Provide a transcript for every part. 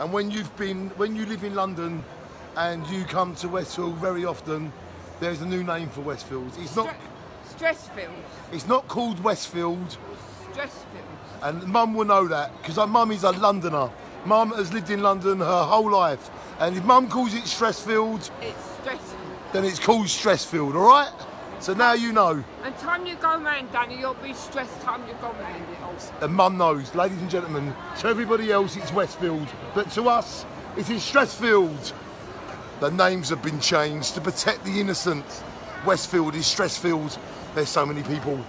And when you've been, when you live in London and you come to Westfield very often, there's a new name for Westfield. It's not, Stressfield. it's not called Westfield. Stressfield. And mum will know that because her mum is a Londoner. Mum has lived in London her whole life. And if mum calls it Stressfield, It's stressful. then it's called Stressfield, all right? So now you know. And time you go round, Danny, you'll be stressed time you go round it also. And mum knows, ladies and gentlemen, to everybody else it's Westfield, but to us it is Stressfield. The names have been changed to protect the innocent. Westfield is Stressfield. There's so many people,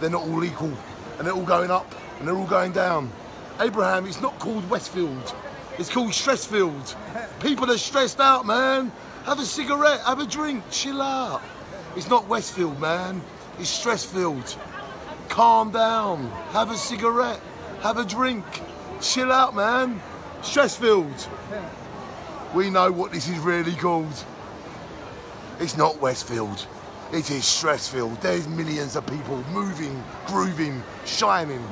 they're not all equal, and they're all going up and they're all going down. Abraham, it's not called Westfield, it's called Stressfield. People are stressed out, man. Have a cigarette, have a drink, chill out. It's not Westfield, man. It's Stressfield. Calm down. Have a cigarette. Have a drink. Chill out, man. Stressfield. We know what this is really called. It's not Westfield. It is Stressfield. There's millions of people moving, grooving, shining.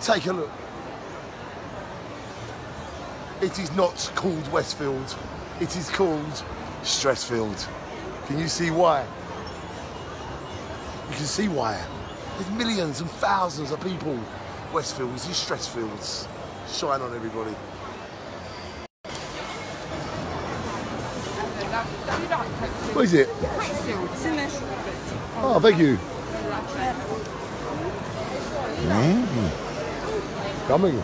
Take a look. It is not called Westfield. It is called Stressfield. Can you see why? You can see why. There's millions and thousands of people. Westfields is Stressfields. Shine on everybody. What is it? Oh, thank you. Mm. Coming.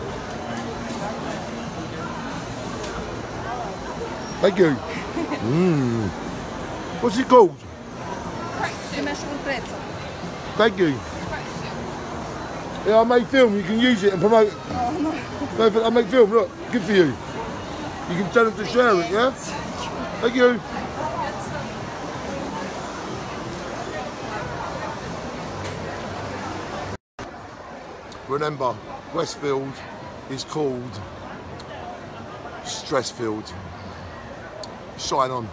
Thank you. Mm. What's it called? Thank you. Yeah, I make film. You can use it and promote it. No, but I make film. Look, good for you. You can tell them to share it, yeah? Thank you. Remember, Westfield is called Stressfield. Shine on.